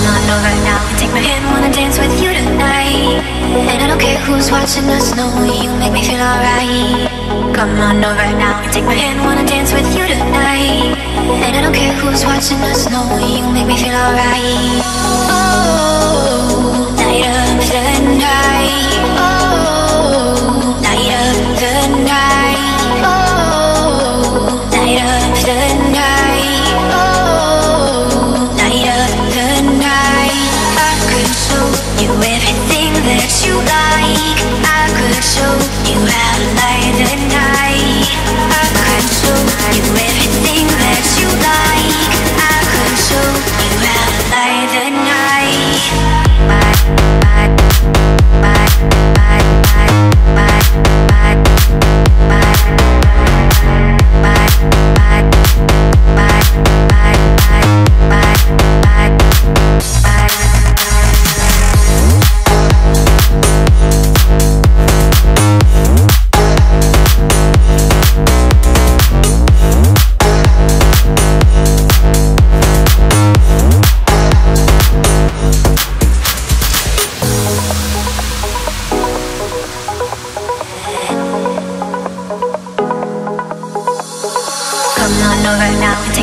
Come on over now take my hand, wanna dance with you tonight. And I don't care who's watching us, no, you make me feel alright. Come on over now take my hand, wanna dance with you tonight. And I don't care who's watching us, no, you make me feel alright.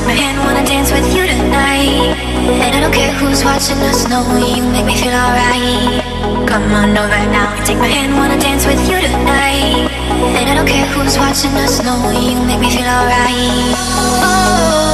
My hand, wanna dance with you tonight. And I don't care who's watching us, no, you make me feel alright. Come on over now take my hand, wanna dance with you tonight. And I don't care who's watching us, no, you make me feel alright. Oh,